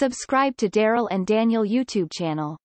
Subscribe to Daryl and Daniel YouTube channel.